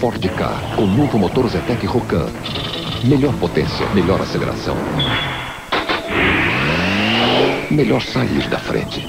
Ford Com o novo motor Zetec Rocan. Melhor potência, melhor aceleração. Melhor sair da frente.